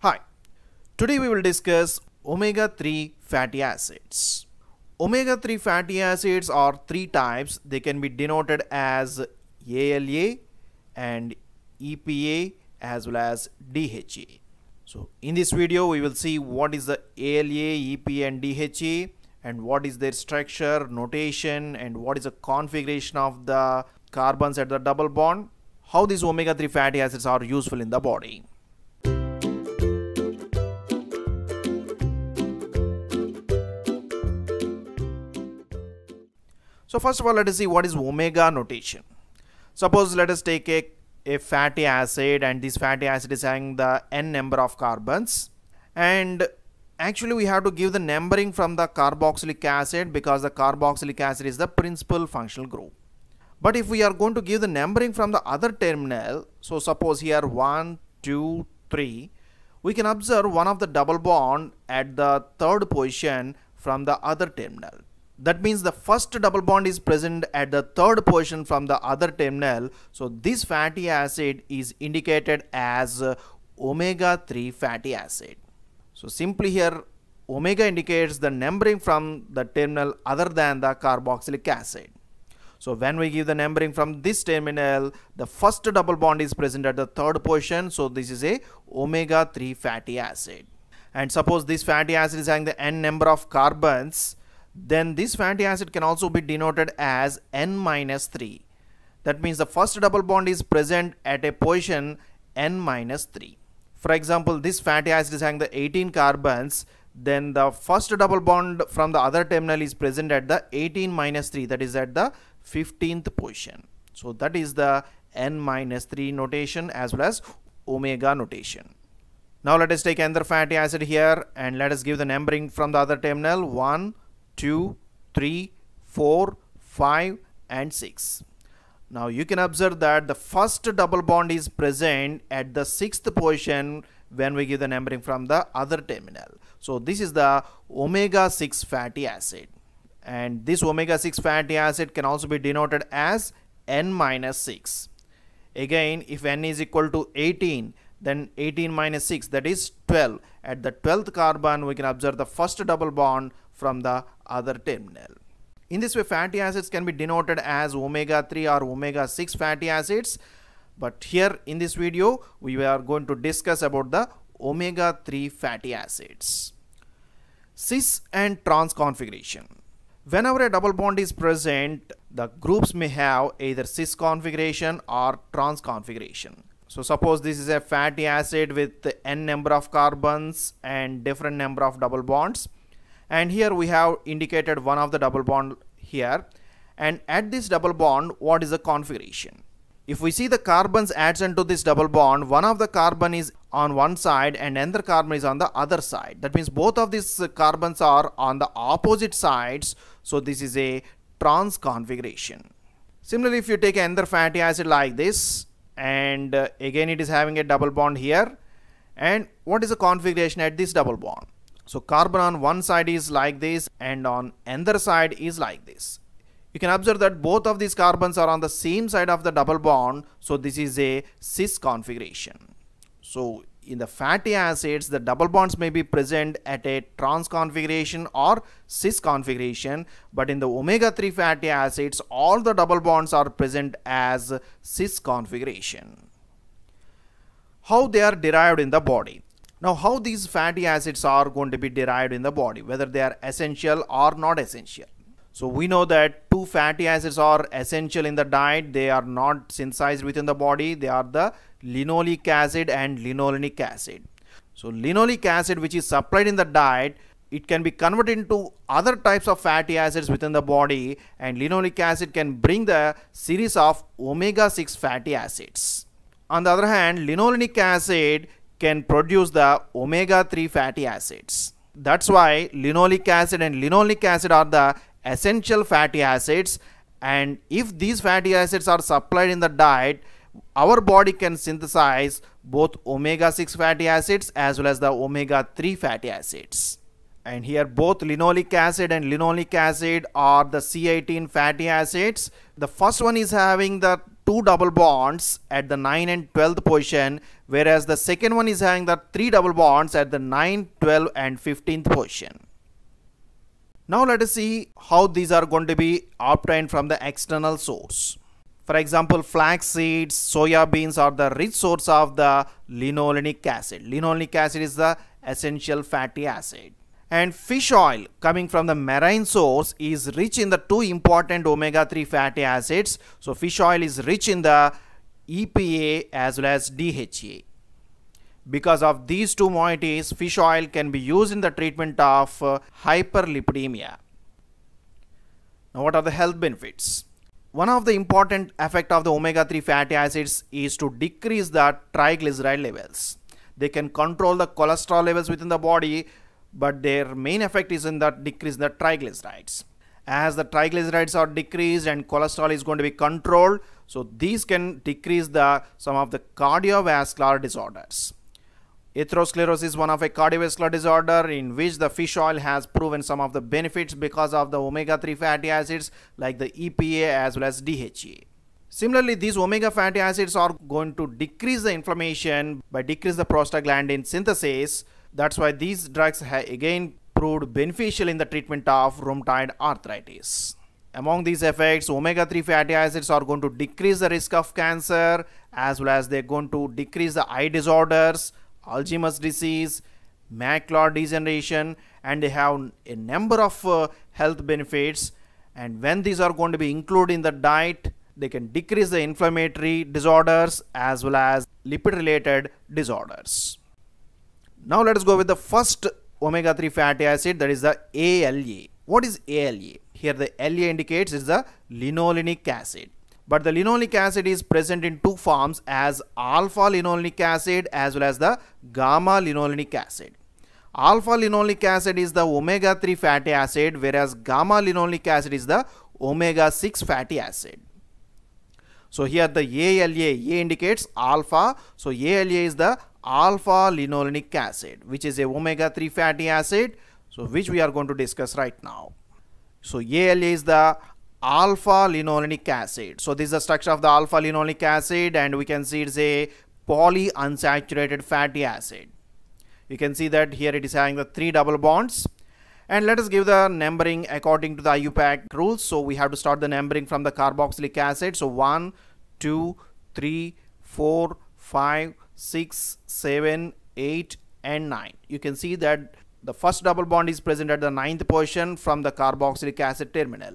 Hi, today we will discuss omega-3 fatty acids. Omega-3 fatty acids are three types. They can be denoted as ALA and EPA as well as DHA. So in this video we will see what is the ALA, EPA and DHA and what is their structure, notation and what is the configuration of the carbons at the double bond, how these omega-3 fatty acids are useful in the body. So first of all, let us see what is omega notation. Suppose let us take a, a fatty acid and this fatty acid is having the n number of carbons and actually we have to give the numbering from the carboxylic acid because the carboxylic acid is the principal functional group. But if we are going to give the numbering from the other terminal, so suppose here 1, 2, 3, we can observe one of the double bond at the third position from the other terminal. That means the first double bond is present at the third position from the other terminal. So this fatty acid is indicated as uh, omega-3 fatty acid. So simply here omega indicates the numbering from the terminal other than the carboxylic acid. So when we give the numbering from this terminal, the first double bond is present at the third position. So this is a omega-3 fatty acid. And suppose this fatty acid is having the n number of carbons, then this fatty acid can also be denoted as n minus 3. That means the first double bond is present at a position n minus 3. For example, this fatty acid is having the 18 carbons, then the first double bond from the other terminal is present at the 18 minus 3 that is at the 15th position. So that is the n minus 3 notation as well as omega notation. Now let us take another fatty acid here and let us give the numbering from the other terminal 1, 2, 3, 4, 5 and 6. Now you can observe that the first double bond is present at the sixth position when we give the numbering from the other terminal. So this is the omega 6 fatty acid and this omega 6 fatty acid can also be denoted as n minus 6. Again if n is equal to 18 then 18 minus 6 that is 12. At the 12th carbon we can observe the first double bond from the other terminal. In this way fatty acids can be denoted as omega 3 or omega 6 fatty acids but here in this video we are going to discuss about the omega 3 fatty acids. Cis and trans configuration. Whenever a double bond is present the groups may have either cis configuration or trans configuration. So suppose this is a fatty acid with n number of carbons and different number of double bonds and here we have indicated one of the double bond here. And at this double bond what is the configuration? If we see the carbons adjacent to this double bond one of the carbon is on one side and another carbon is on the other side. That means both of these carbons are on the opposite sides. So this is a trans configuration. Similarly if you take another fatty acid like this and uh, again it is having a double bond here. And what is the configuration at this double bond so carbon on one side is like this and on another side is like this. You can observe that both of these carbons are on the same side of the double bond. So this is a cis configuration. So in the fatty acids, the double bonds may be present at a trans configuration or cis configuration. But in the omega-3 fatty acids, all the double bonds are present as cis configuration. How they are derived in the body. Now how these fatty acids are going to be derived in the body, whether they are essential or not essential. So we know that two fatty acids are essential in the diet. They are not synthesized within the body. They are the linoleic acid and linolenic acid. So linoleic acid which is supplied in the diet, it can be converted into other types of fatty acids within the body and linoleic acid can bring the series of omega-6 fatty acids. On the other hand, linolenic acid can produce the omega-3 fatty acids. That's why linoleic acid and linolenic acid are the essential fatty acids and if these fatty acids are supplied in the diet, our body can synthesize both omega-6 fatty acids as well as the omega-3 fatty acids. And here both linoleic acid and linolenic acid are the C18 fatty acids. The first one is having the two double bonds at the 9 and 12th position whereas the second one is having the three double bonds at the 9, 12 and 15th position. Now let us see how these are going to be obtained from the external source. For example, flax seeds, soya beans are the rich source of the linolenic acid. Linolenic acid is the essential fatty acid. And fish oil coming from the marine source is rich in the two important omega-3 fatty acids. So fish oil is rich in the EPA as well as DHA. Because of these two moieties, fish oil can be used in the treatment of uh, hyperlipidemia. Now what are the health benefits? One of the important effect of the omega-3 fatty acids is to decrease the triglyceride levels. They can control the cholesterol levels within the body, but their main effect is in that decrease the triglycerides. As the triglycerides are decreased and cholesterol is going to be controlled, so these can decrease the some of the cardiovascular disorders. Atherosclerosis is one of a cardiovascular disorder in which the fish oil has proven some of the benefits because of the omega-3 fatty acids like the EPA as well as DHA. Similarly, these omega fatty acids are going to decrease the inflammation by decrease the prostaglandin synthesis. That's why these drugs have again proved beneficial in the treatment of rheumatoid arthritis. Among these effects, omega-3 fatty acids are going to decrease the risk of cancer as well as they're going to decrease the eye disorders, Alzheimer's disease, macular degeneration and they have a number of uh, health benefits and when these are going to be included in the diet they can decrease the inflammatory disorders as well as lipid related disorders. Now let us go with the first omega 3 fatty acid that is the ALA. What is ALA? Here the LA indicates is the linolenic acid but the linolenic acid is present in two forms as alpha linolenic acid as well as the gamma linolenic acid. Alpha linolenic acid is the omega 3 fatty acid whereas gamma linolenic acid is the omega 6 fatty acid. So here the ALA, A indicates alpha. So ALA is the alpha linolenic acid which is a omega 3 fatty acid. So which we are going to discuss right now. So ALA is the alpha linolenic acid. So this is the structure of the alpha linolenic acid and we can see it's a polyunsaturated fatty acid. You can see that here it is having the three double bonds. And let us give the numbering according to the IUPAC rules. So we have to start the numbering from the carboxylic acid. So 1, 2, 3, 4, 5, 6, 7, 8 and 9. You can see that the first double bond is present at the ninth position from the carboxylic acid terminal.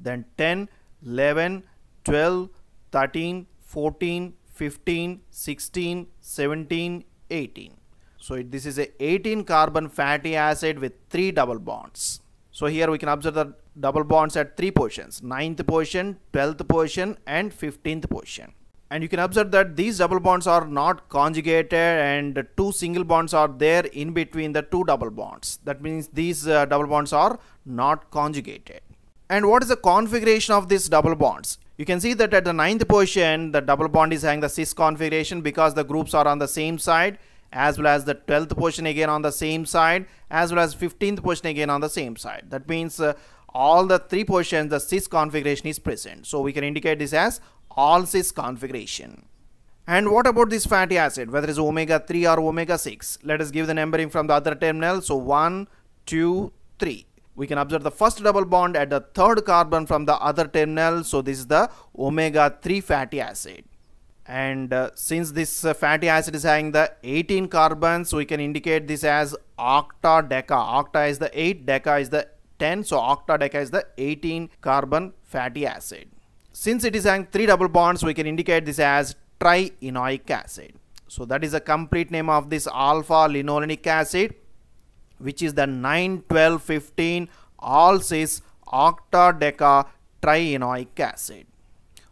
Then 10 11 12 13 14 15 16 17 18 so this is a 18 carbon fatty acid with three double bonds. So here we can observe the double bonds at three positions. 9th position 12th position and 15th position and you can observe that these double bonds are not conjugated and two single bonds are there in between the two double bonds that means these uh, double bonds are not conjugated and what is the configuration of these double bonds? You can see that at the ninth position, the double bond is having the cis configuration because the groups are on the same side as well as the 12th position again on the same side as well as 15th position again on the same side. That means uh, all the three positions the cis configuration is present. So we can indicate this as all cis configuration. And what about this fatty acid whether it's omega 3 or omega 6? Let us give the numbering from the other terminal. So 1, 2, 3 we can observe the first double bond at the third carbon from the other terminal so this is the omega 3 fatty acid and uh, since this uh, fatty acid is having the 18 carbons we can indicate this as octa deca octa is the 8 deca is the 10 so octa deca is the 18 carbon fatty acid since it is having three double bonds we can indicate this as trienoic acid so that is the complete name of this alpha linolenic acid which is the 9 12 15 all cis octadeca trienoic acid.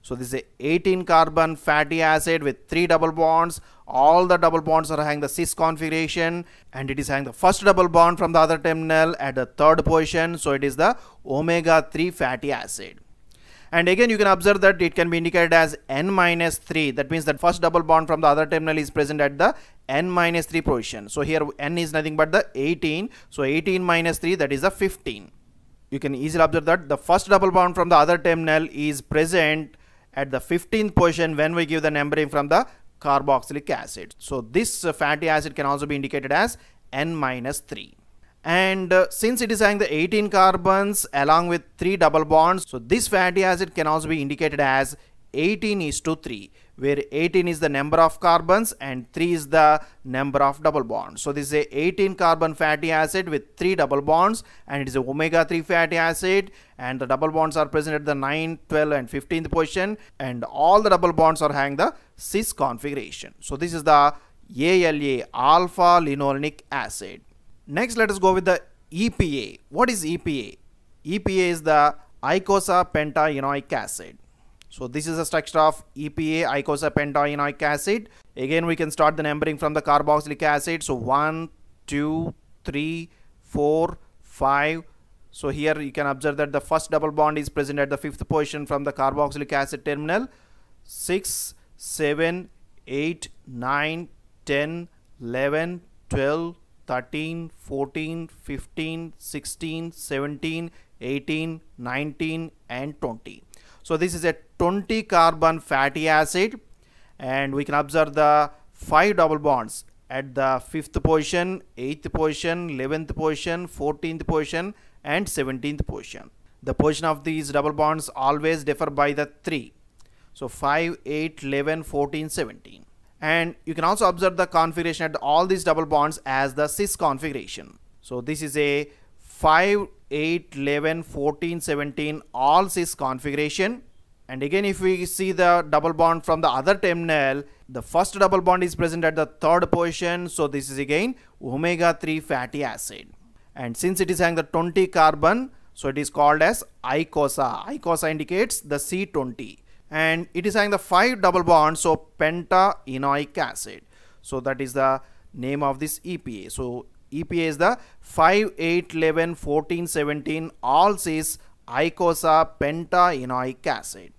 So this is a 18 carbon fatty acid with three double bonds. All the double bonds are having the cis configuration and it is having the first double bond from the other terminal at the third position. So it is the omega 3 fatty acid and again you can observe that it can be indicated as n minus 3 that means that first double bond from the other terminal is present at the n minus 3 position so here n is nothing but the 18 so 18 minus 3 that is the 15 you can easily observe that the first double bond from the other terminal is present at the 15th position when we give the numbering from the carboxylic acid. So this fatty acid can also be indicated as N minus 3. And uh, since it is having the 18 carbons along with 3 double bonds, so this fatty acid can also be indicated as 18 is to 3 where 18 is the number of carbons and 3 is the number of double bonds. So this is a 18 carbon fatty acid with 3 double bonds and it is a omega 3 fatty acid and the double bonds are present at the 9, 12 and 15th position and all the double bonds are having the cis configuration. So this is the ALA alpha linolenic acid. Next let us go with the EPA. What is EPA? EPA is the icosa pentaenoic acid. So this is a structure of EPA icosapentaenoic acid. Again we can start the numbering from the carboxylic acid. So 1, 2, 3, 4, 5. So here you can observe that the first double bond is present at the fifth position from the carboxylic acid terminal. 6, 7, 8, 9, 10, 11, 12, 13, 14, 15, 16, 17, 18, 19 and 20. So this is a 20 carbon fatty acid and we can observe the five double bonds at the fifth position, eighth position, 11th position, 14th position and 17th position. The position of these double bonds always differ by the 3. So 5, 8, 11, 14, 17. And you can also observe the configuration at all these double bonds as the cis configuration. So this is a 5, 8, 11, 14, 17 all cis configuration. And again if we see the double bond from the other terminal, the first double bond is present at the third position. So this is again omega 3 fatty acid. And since it is having the 20 carbon, so it is called as icosa. Icosa indicates the C20 and it is having the 5 double bonds so pentaenoic acid. So that is the name of this EPA. So EPA is the 5, 8, 11, 14, 17 all cis icosa pentaenoic acid.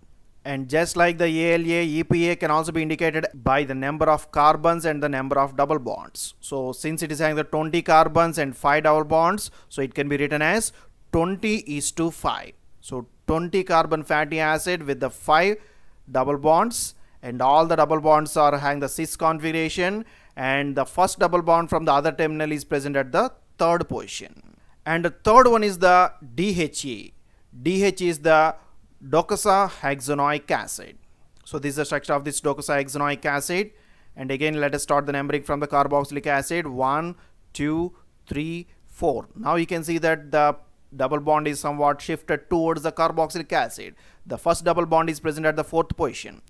And just like the ALA, EPA can also be indicated by the number of carbons and the number of double bonds. So since it is having the 20 carbons and 5 double bonds, so it can be written as 20 is to 5. So 20 carbon fatty acid with the 5 double bonds and all the double bonds are having the cis configuration and the first double bond from the other terminal is present at the third position. And the third one is the DHA. DH is the docosahexaenoic acid. So this is the structure of this docosahexaenoic acid. And again, let us start the numbering from the carboxylic acid. 1, 2, 3, 4. Now you can see that the double bond is somewhat shifted towards the carboxylic acid. The first double bond is present at the fourth position.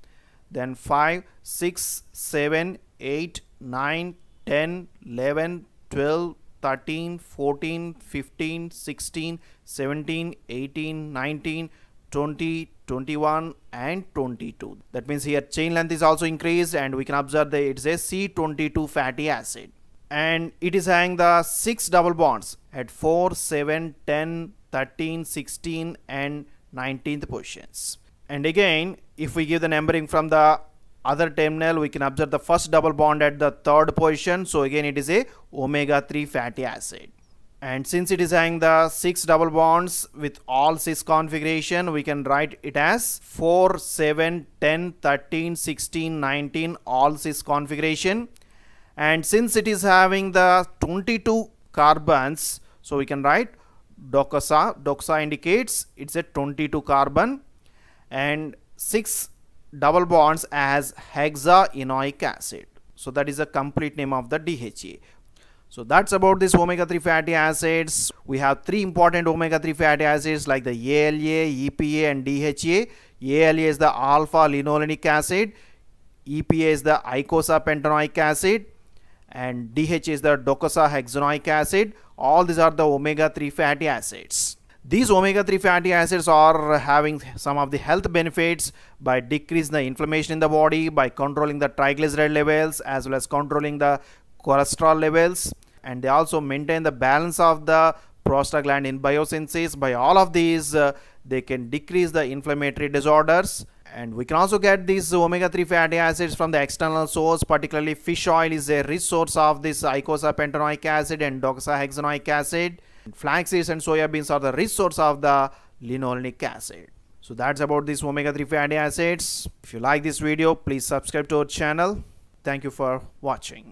Then 5, 6, 7, 8, 9, 10, 11, 12, 13, 14, 15, 16, 17, 18, 19, 20, 21 and 22. That means here chain length is also increased and we can observe that it's a C22 fatty acid. And it is having the 6 double bonds at 4, 7, 10, 13, 16 and 19th positions. And again, if we give the numbering from the other terminal, we can observe the first double bond at the third position. So again, it is a omega 3 fatty acid. And since it is having the 6 double bonds with all cis configuration, we can write it as 4, 7, 10, 13, 16, 19 all cis configuration. And since it is having the 22 carbons, so we can write docosa. Docosa indicates it's a 22 carbon and 6 double bonds as hexaenoic acid. So that is the complete name of the DHA. So that's about this omega-3 fatty acids. We have three important omega-3 fatty acids like the ALA, EPA and DHA. ALA is the alpha linolenic acid. EPA is the icosapentaenoic acid and DHA is the docosahexaenoic acid. All these are the omega-3 fatty acids. These omega-3 fatty acids are having some of the health benefits by decreasing the inflammation in the body, by controlling the triglyceride levels as well as controlling the cholesterol levels and they also maintain the balance of the prostaglandin biosynthesis. By all of these, uh, they can decrease the inflammatory disorders and we can also get these omega-3 fatty acids from the external source. Particularly fish oil is a rich source of this icosapentaenoic acid and docosahexaenoic acid. Flaxseeds and soya beans are the rich source of the linolenic acid. so that's about these omega-3 fatty acids. If you like this video please subscribe to our channel. Thank you for watching